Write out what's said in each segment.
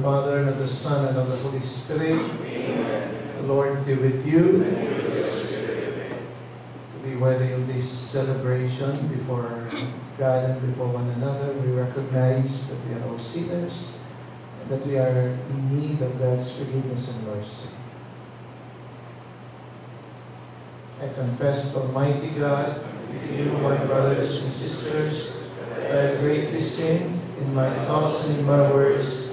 The Father, and of the Son, and of the Holy Spirit. Amen. The Lord be with you. To be worthy of this celebration before God and before one another, we recognize that we are all sinners and that we are in need of God's forgiveness and mercy. I confess, Almighty God, to you, my brothers and sisters, that I have greatly sinned in my thoughts and in my words,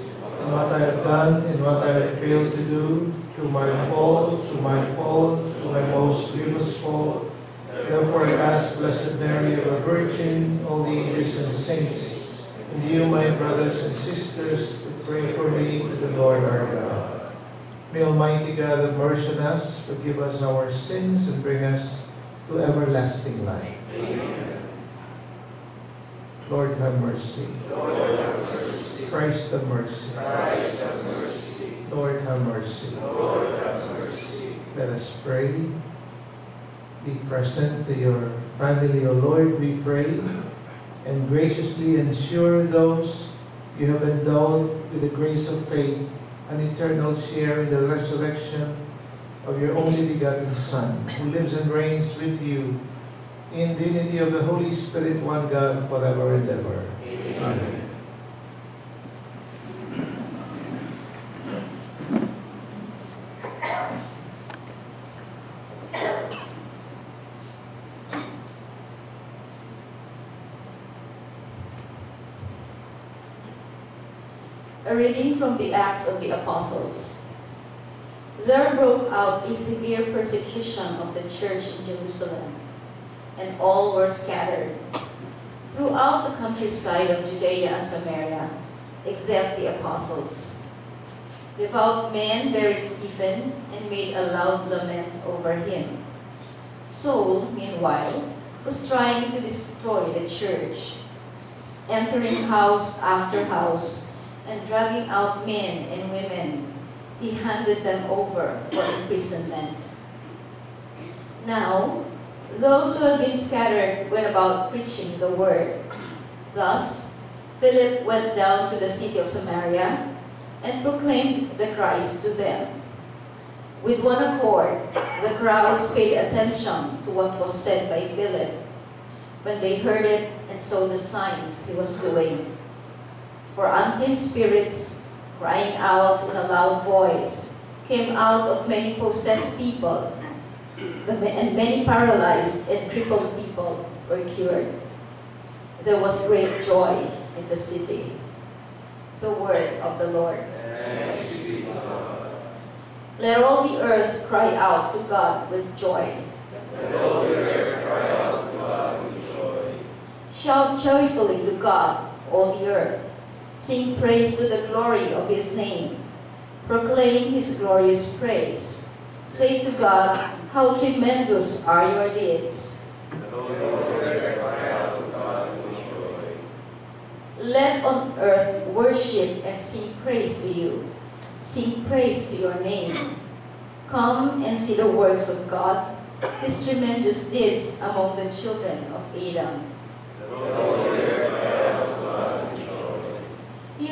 in what I have done and what I have failed to do, to my fault, to my fault, through my most grievous fault. Therefore I ask Blessed Mary, ever Virgin, all the angels and saints, and you, my brothers and sisters, to pray for me to the Lord our God. May Almighty God have mercy on us, forgive us our sins, and bring us to everlasting life. Amen. Lord have mercy. Lord have mercy. Christ have mercy. Christ have mercy. Lord have mercy. Lord have mercy. Let us pray. Be present to your family, O Lord, we pray, and graciously ensure those you have endowed with the grace of faith an eternal share in the resurrection of your only begotten Son, who lives and reigns with you in the unity of the Holy Spirit, one God, forever and ever. Amen. Amen. A reading from the Acts of the Apostles. There broke out a severe persecution of the church in Jerusalem, and all were scattered throughout the countryside of Judea and Samaria, except the apostles. Devout men buried Stephen and made a loud lament over him. Saul, meanwhile, was trying to destroy the church, entering house after house and dragging out men and women. He handed them over for imprisonment. Now, those who had been scattered went about preaching the word. Thus, Philip went down to the city of Samaria and proclaimed the Christ to them. With one accord, the crowds paid attention to what was said by Philip when they heard it and saw the signs he was doing. For unclean spirits, crying out in a loud voice, came out of many possessed people, and many paralyzed and crippled people were cured. There was great joy in the city. The word of the Lord. Let all the earth cry out to God with joy. Let all the earth cry out to God with joy. Shout joyfully to God, all the earth. Sing praise to the glory of his name. Proclaim his glorious praise. Say to God, how tremendous are your deeds. Let on earth worship and sing praise to you. Sing praise to your name. Come and see the works of God, his tremendous deeds among the children of Adam.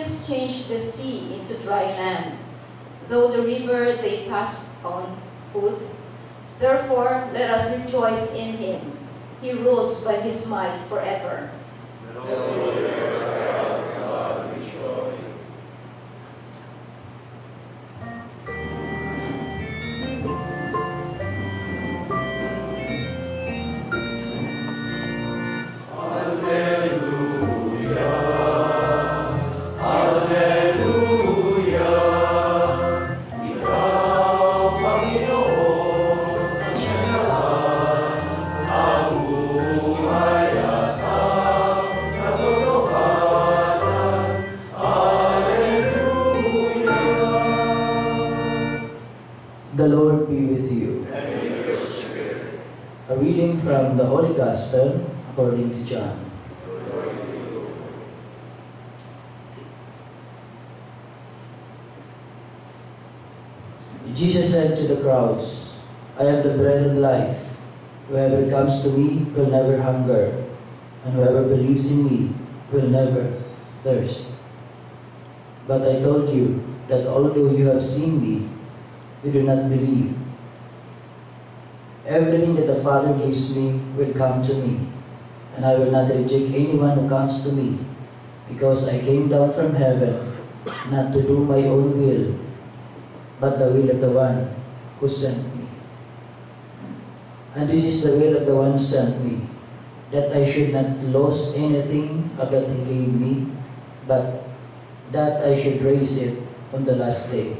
Has changed the sea into dry land, though the river they passed on foot. Therefore, let us rejoice in him. He rules by his might forever. Whoever comes to me will never hunger, and whoever believes in me will never thirst. But I told you that although you have seen me, you do not believe. Everything that the Father gives me will come to me, and I will not reject anyone who comes to me, because I came down from heaven not to do my own will, but the will of the one who sent me. And this is the will of the one sent me, that I should not lose anything of that he gave me, but that I should raise it on the last day.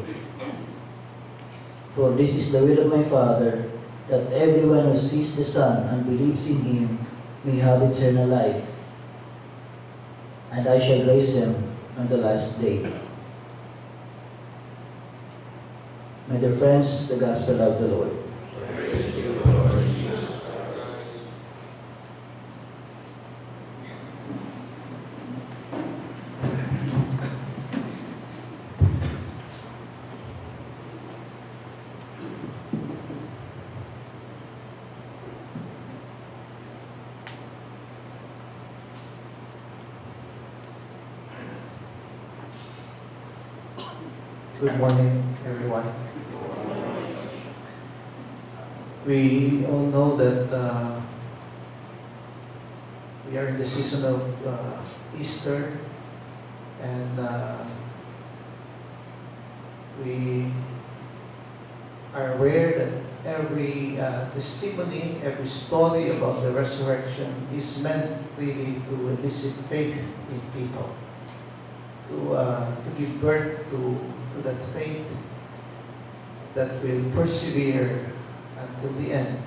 For this is the will of my Father, that everyone who sees the Son and believes in him may have eternal life. And I shall raise him on the last day. My dear friends, the Gospel of the Lord. Good morning, everyone. We all know that uh, we are in the season of uh, Easter, and uh, we are aware that every uh, testimony, every story about the resurrection is meant really to elicit faith in people, to, uh, to give birth to to that faith that will persevere until the end,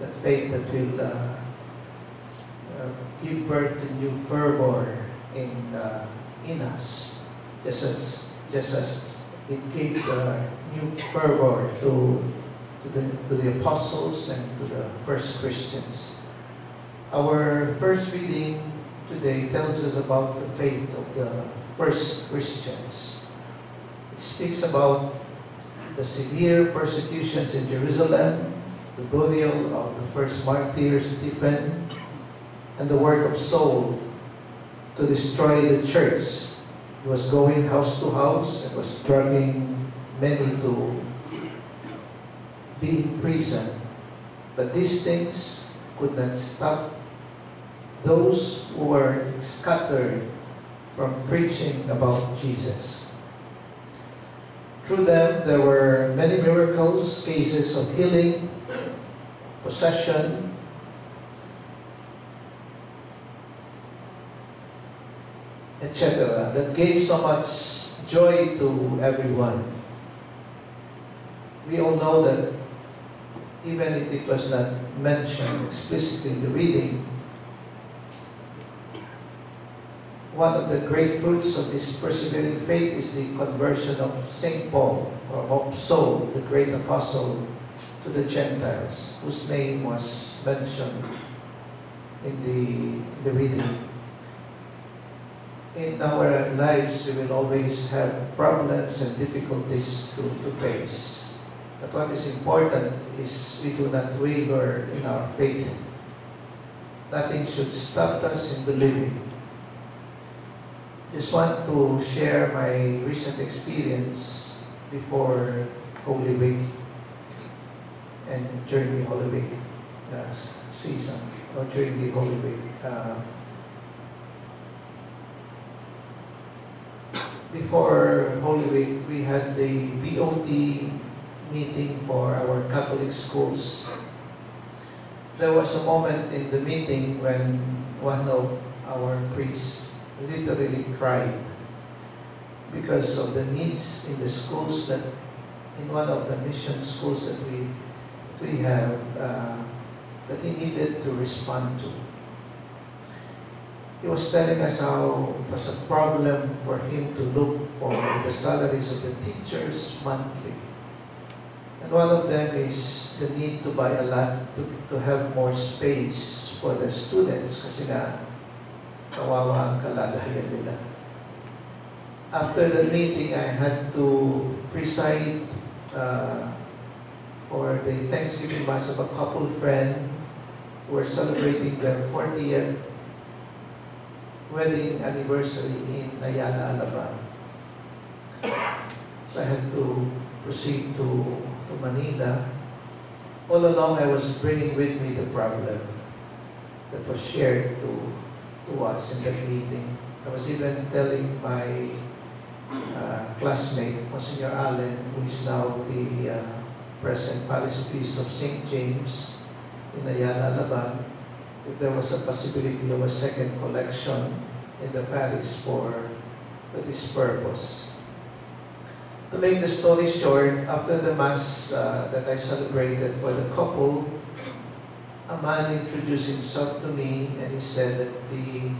that faith that will uh, uh, give birth to new fervor in, uh, in us, just as, just as it gave new fervor to, to, the, to the apostles and to the first Christians. Our first reading today tells us about the faith of the first Christians. It speaks about the severe persecutions in Jerusalem, the burial of the first martyr Stephen, and the work of Saul to destroy the church. He was going house to house and was dragging many to be in prison. But these things could not stop those who were scattered from preaching about Jesus. Through them, there were many miracles, cases of healing, possession, etc., that gave so much joy to everyone. We all know that even if it was not mentioned explicitly in the reading, one of the great fruits of this persevering faith is the conversion of St. Paul, or of Saul, the great apostle to the Gentiles, whose name was mentioned in the, the reading. In our lives, we will always have problems and difficulties to, to face. But what is important is we do not waver in our faith. Nothing should stop us in believing just want to share my recent experience before Holy Week and during the Holy Week uh, season or during the Holy Week. Uh, before Holy Week, we had the BOT meeting for our Catholic schools. There was a moment in the meeting when one of our priests literally cried because of the needs in the schools that in one of the mission schools that we we have uh, that he needed to respond to. He was telling us how it was a problem for him to look for the salaries of the teachers monthly. And one of them is the need to buy a lot to, to have more space for the students kasi nga kawawa ang kalagayan nila. After the meeting, I had to preside uh, for the Thanksgiving Mass of a couple friend who were celebrating their 40th wedding anniversary in Ayala, Alabang. So I had to proceed to, to Manila. All along, I was bringing with me the problem that was shared to, to us in that meeting. I was even telling my uh, classmate, Monsignor Allen, who is now the uh, present Parish Priest of St. James in Ayala, Alabang, if there was a possibility of a second collection in the parish for, for this purpose. To make the story short, after the Mass uh, that I celebrated for the couple, a man introduced himself to me and he said that he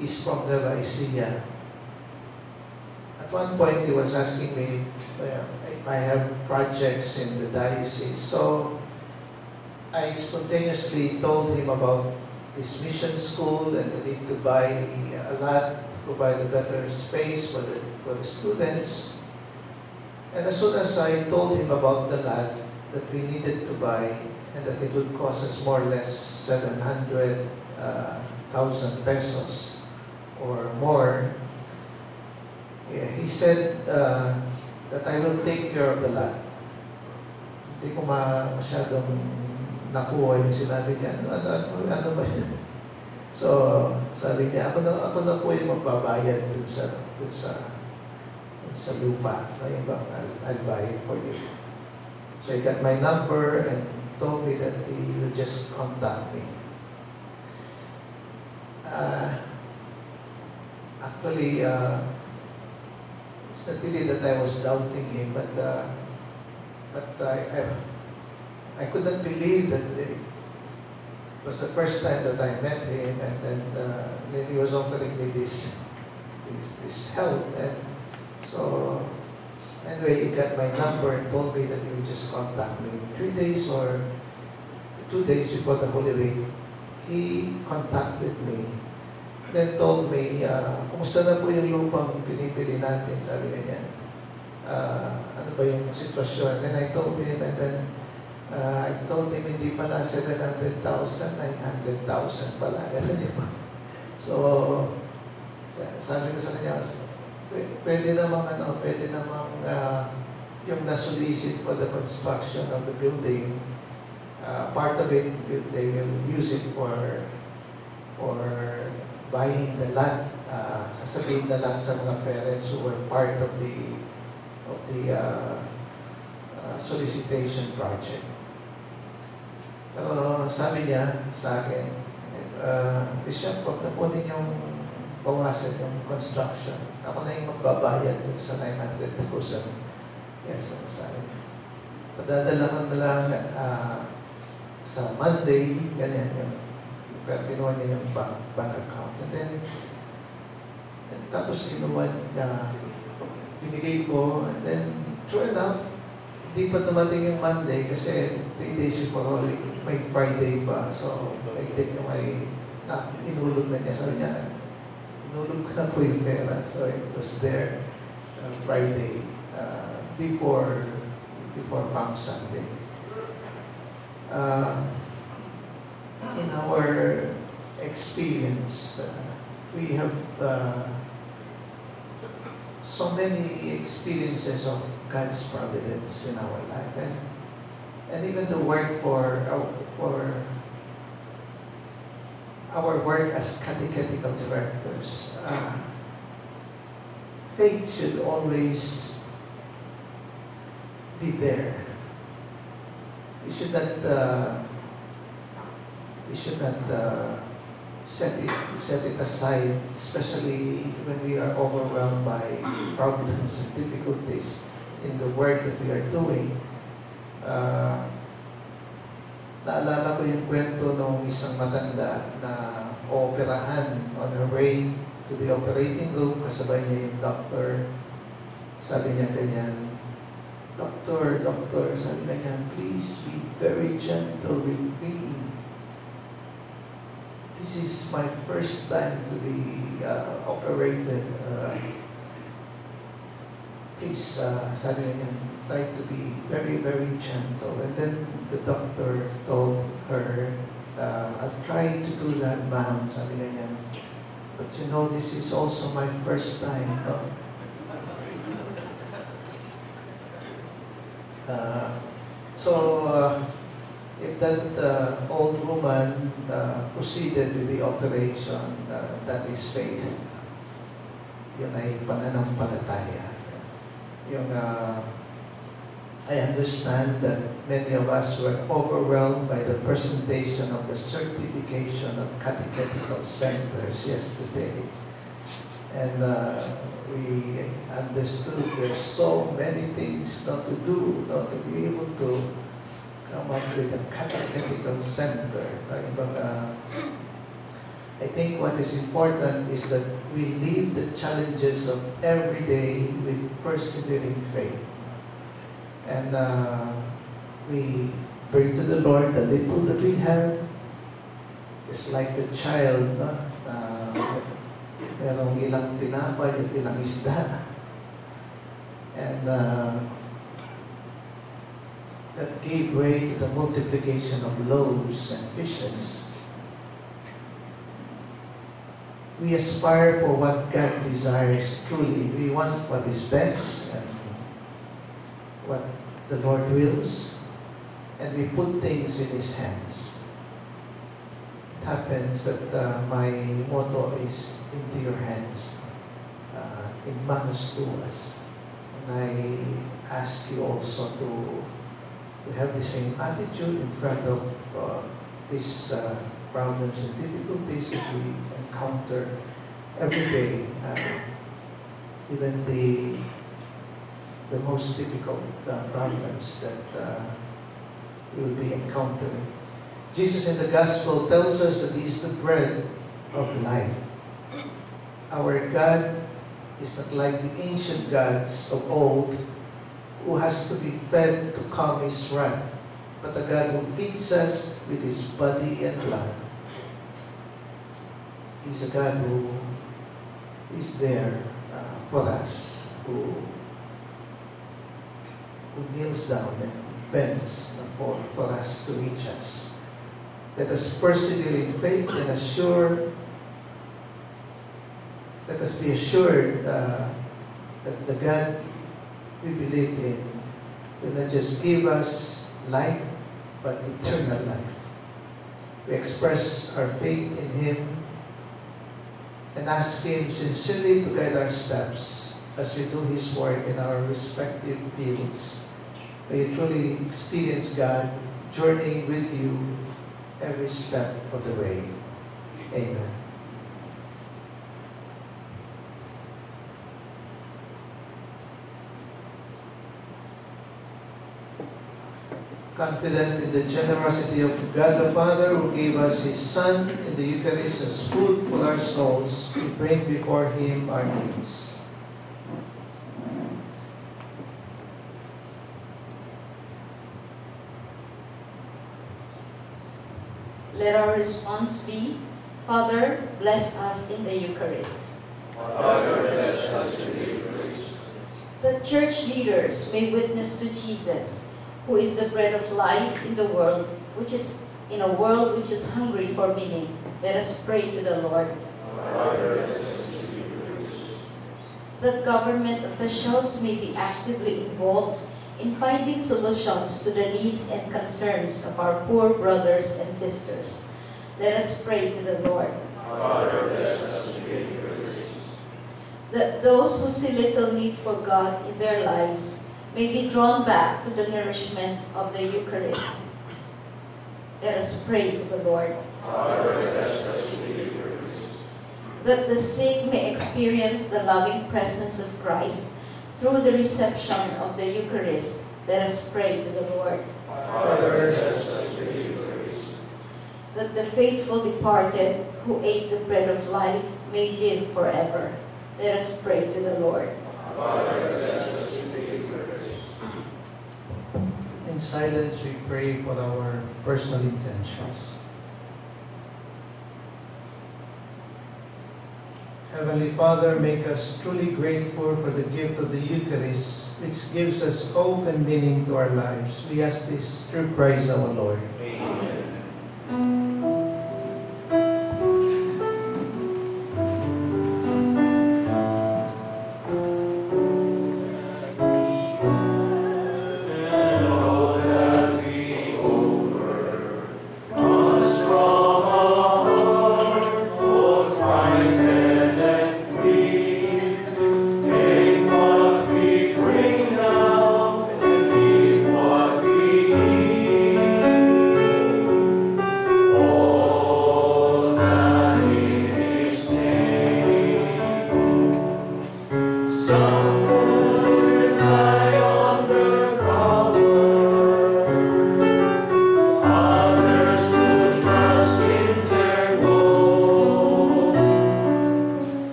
is from Nueva Ecija. At one point, he was asking me if I have projects in the diocese. So I spontaneously told him about this mission school and the need to buy a lot to provide a better space for the, for the students. And as soon as I told him about the lot that we needed to buy and that it would cost us more or less 700,000 pesos or more, yeah, he said uh, that I will take care of the lot. Hindi ko ma masyadong nakuha yung sinabi niya. Ano, ano, ano, ano ba yun? So, sabi niya, ako na, ako na po yung magbabayad dun sa, dun sa, dun sa lupa. Ngayon ba, I'll, I'll buy it for you. So he got my number and told me that he would just contact me. Uh, actually, uh, it's not really that I was doubting him, but uh, but I, I I could not believe that it was the first time that I met him, and then, uh, then he was offering me this this, this help, and so anyway, he got my number and told me that he would just contact me three days or two days before the Holy Week. He contacted me then told me, uh, kumusta na po yung lupang pinipili natin? Sabi niya, uh, ano ba yung sitwasyon? Then I told him, and then uh, I told him, hindi pala 700,000, 900,000 pala. Ganun yun. So, sa- sabi ko sa kanya, "Pw- pwede namang ano, pwede namang uh, yung nasolicit for the construction of the building, uh, part of it, they will use it for for buying the land, uh, sasabihin na lang sa mga parents who were part of the of the uh, uh, solicitation project. Pero sabi niya sa akin, uh, Bishop, huwag na po ninyong bawasan yung construction. Ako na yung magbabayad dun sa 900,000. Yes, ang sabi. Padadala ko na lang uh, sa Monday, ganyan yung pero niya yung bank, bank account. And then, and tapos kinuha niya, binigay ko, and then, true enough, hindi pa dumating yung Monday kasi three days before Holy, may Friday pa. So, I think may, na, inulog na niya. Sabi niya, ko na yung pera. So, it was there uh, Friday uh, before before Palm Sunday. Uh, in our experience, uh, we have uh, so many experiences of God's providence in our life, and and even the work for our, for our work as catechetical directors. Uh, faith should always be there. We should not. Uh, we should not uh, set it set it aside, especially when we are overwhelmed by problems and difficulties in the work that we are doing. Uh, naalala ko yung kwento ng isang matanda na operahan on her way to the operating room, kasabay niya yung doctor. Sabi niya ganyan, Doctor, doctor, sabi niya ganyan, please be very gentle with me this is my first time to be uh, operated. Uh, please, uh, sabi niya, try to be very, very gentle. And then the doctor told her, uh, I'll try to do that, ma'am. Sabi na niya, but you know, this is also my first time. Uh, so, uh, if that uh, old woman uh, proceeded with the operation, uh, that is faith. Yun ay pananampalataya. Yung uh, I understand that many of us were overwhelmed by the presentation of the certification of catechetical centers yesterday. And uh, we understood there's so many things not to do, not to be able to come up with a catechetical center. Uh, I think what is important is that we leave the challenges of every day with persevering faith. And uh, we bring to the Lord the little that we have. It's like the child, no? Uh, merong ilang tinapay at ilang isda. And uh, that gave way to the multiplication of loaves and fishes. We aspire for what God desires truly. We want what is best and what the Lord wills, and we put things in His hands. It happens that uh, my motto is into your hands, uh, in manus tuas. And I ask you also to, to have the same attitude in front of uh, these uh, problems and difficulties that we encounter every day. Uh, even the the most difficult uh, problems that uh, we will be encountering. Jesus in the Gospel tells us that He is the bread of life. Our God is not like the ancient gods of old who has to be fed to calm His wrath, but a God who feeds us with His body and blood. He's a God who is there uh, for us, who who kneels down and bends for, for us to reach us. Let us persevere in faith and assure, let us be assured uh, that the God we believe in will not just give us life, but eternal life. We express our faith in Him and ask Him sincerely to guide our steps as we do His work in our respective fields. May you truly experience God journeying with you every step of the way. Amen. Confident in the generosity of God the Father who gave us His Son in the Eucharist as food for our souls, we bring before Him our needs. Let our response be, Father, bless us in the Eucharist. Father, bless us in the Eucharist. The church leaders may witness to Jesus, who is the bread of life in the world, which is in a world which is hungry for meaning. Let us pray to the Lord. Father, bless us in the government officials may be actively involved in finding solutions to the needs and concerns of our poor brothers and sisters. Let us pray to the Lord. Father. That those who see little need for God in their lives may be drawn back to the nourishment of the Eucharist. Let us pray to the Lord. Father. That the sick may experience the loving presence of Christ through the reception of the Eucharist. Let us pray to the Lord. Father, bless us in the That the faithful departed who ate the bread of life may live forever. Let us pray to the Lord. Father, bless us in the In silence, we pray for our personal intentions. Heavenly Father, make us truly grateful for the gift of the Eucharist, which gives us hope and meaning to our lives. We ask this through Christ our Lord. Amen.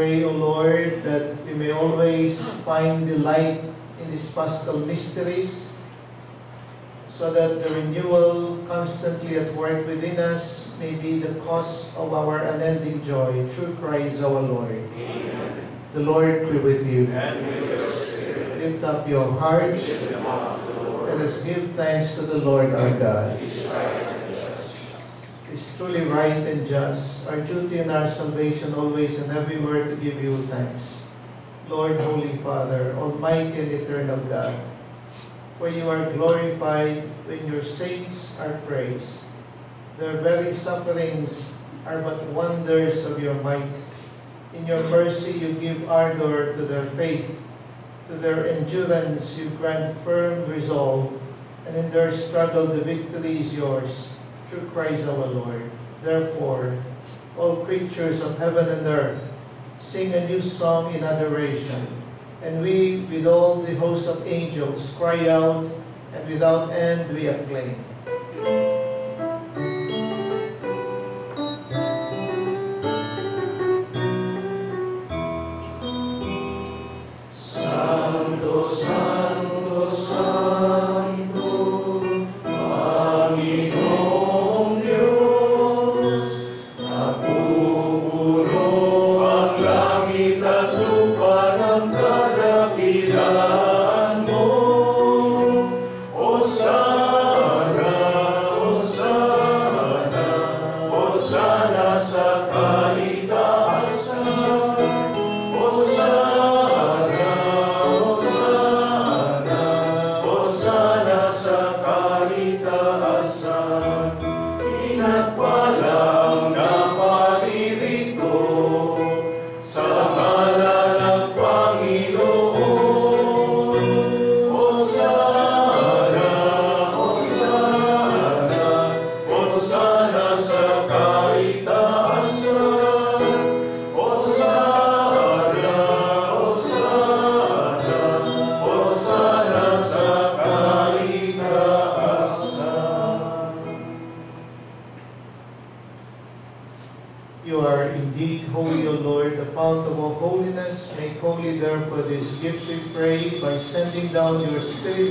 Pray, O Lord, that we may always find delight in these paschal mysteries, so that the renewal constantly at work within us may be the cause of our unending joy through Christ our Lord. The Lord be with you. Lift up your hearts. Let us give thanks to the Lord our God. It's truly right and just, our duty and our salvation always and everywhere to give you thanks. Lord, Holy Father, Almighty and eternal God, for you are glorified when your saints are praised. Their very sufferings are but wonders of your might. In your mercy you give ardor to their faith. To their endurance you grant firm resolve, and in their struggle the victory is yours, through Christ our Lord. Therefore, all creatures of heaven and earth sing a new song in adoration, and we, with all the host of angels, cry out, and without end we acclaim.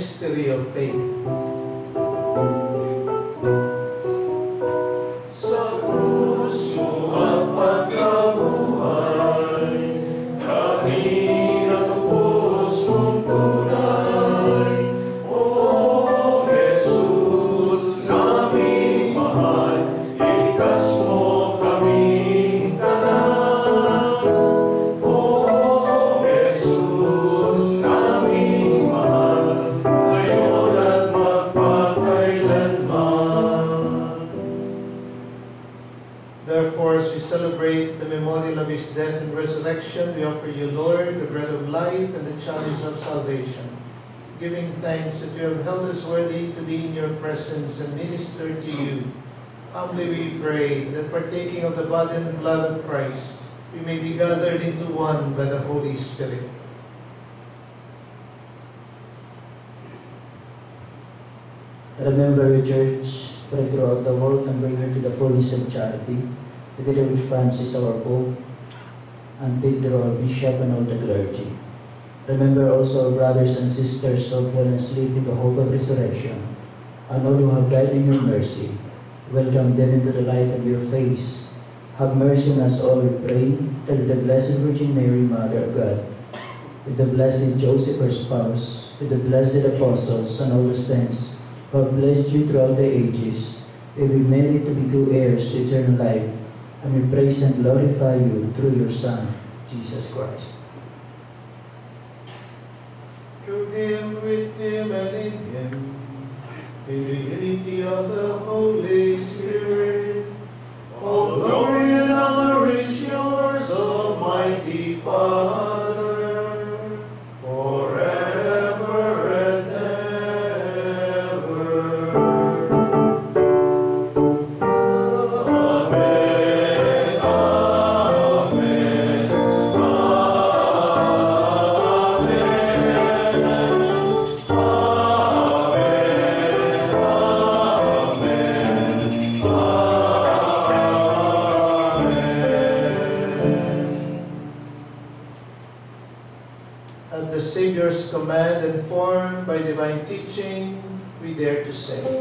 mystery of faith. Partaking of the body and blood of Christ, we may be gathered into one by the Holy Spirit. Remember your church, spread throughout the world and bring her to the fullness of charity, together with Francis our Pope, and Pedro our Bishop and all the clergy. Remember also our brothers and sisters who have fallen asleep in the hope of resurrection, and all who have died in your mercy. Welcome them into the light of your face. Have mercy on us all, we pray, that the Blessed Virgin Mary, Mother of God, with the blessed Joseph, her spouse, with the blessed apostles and all the saints, who have blessed you throughout the ages, may we merit to be co-heirs to eternal life, and we praise and glorify you through your Son, Jesus Christ. Through him, with him, and in him, in the unity of the Holy Spirit, all glory and honor is yours, Almighty Father, ser.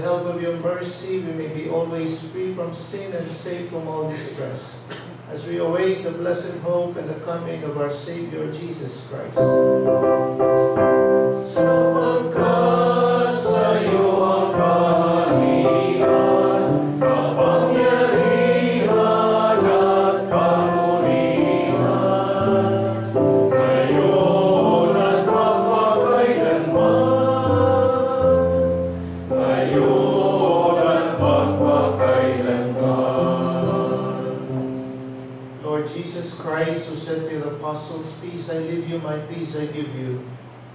The help of your mercy we may be always free from sin and safe from all distress, as we await the blessed hope and the coming of our Savior Jesus Christ.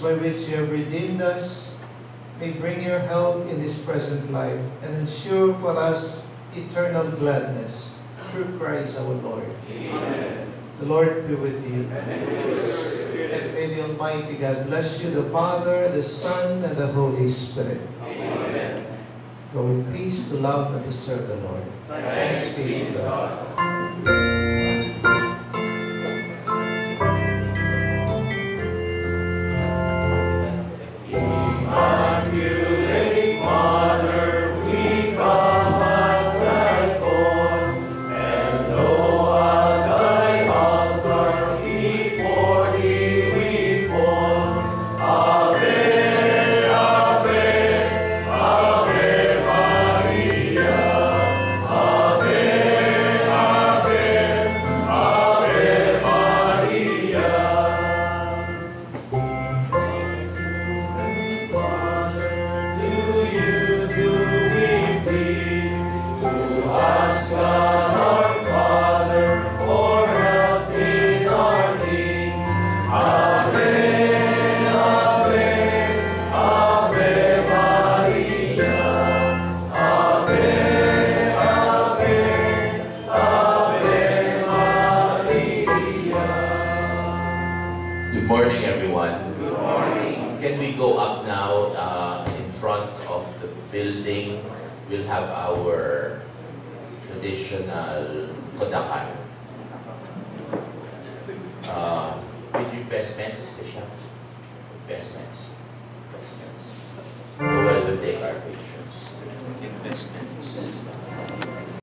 By which you have redeemed us may bring your help in this present life and ensure for us eternal gladness through Christ our Lord. Amen. The Lord be with you. And with. May the Almighty God bless you, the Father, the Son, and the Holy Spirit. Amen. Go in peace to love and to serve the Lord. Thanks be to God.